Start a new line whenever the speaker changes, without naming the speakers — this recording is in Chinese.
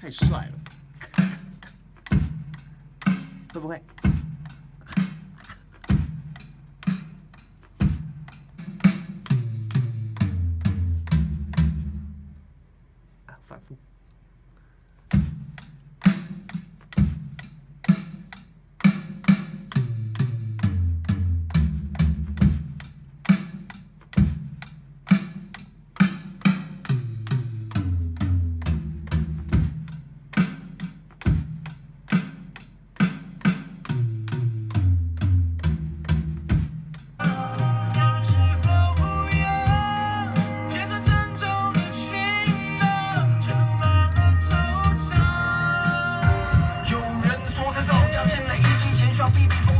太帅了。会不会？反复。
I'll be